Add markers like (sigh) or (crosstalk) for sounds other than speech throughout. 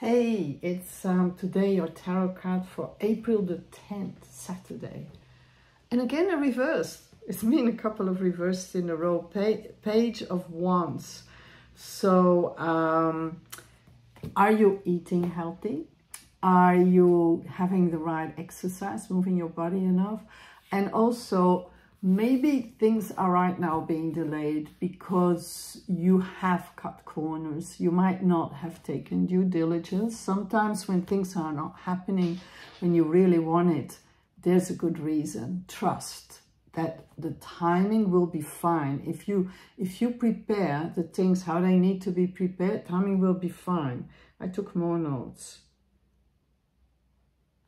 Hey, it's um, today your tarot card for April the 10th, Saturday. And again, a reverse. It's been a couple of reverses in a row. Pa page of Wands. So, um, are you eating healthy? Are you having the right exercise, moving your body enough? And also, maybe things are right now being delayed because you have cut corners. You might not have taken due diligence. Sometimes when things are not happening when you really want it, there's a good reason. Trust that the timing will be fine. If you if you prepare the things how they need to be prepared, timing will be fine. I took more notes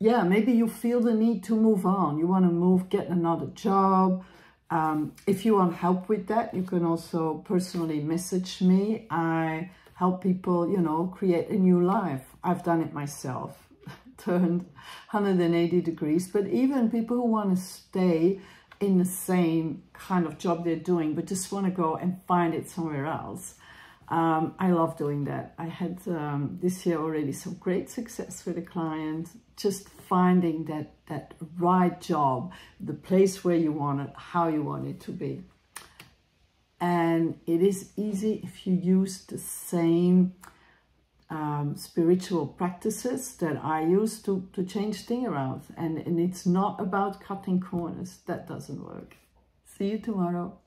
yeah, maybe you feel the need to move on. You want to move, get another job. Um, if you want help with that, you can also personally message me. I help people, you know, create a new life. I've done it myself, (laughs) turned 180 degrees. But even people who want to stay in the same kind of job they're doing, but just want to go and find it somewhere else. Um, I love doing that. I had um, this year already some great success with a client, just finding that, that right job, the place where you want it, how you want it to be. And it is easy if you use the same um, spiritual practices that I use to, to change things around. And, and it's not about cutting corners. That doesn't work. See you tomorrow.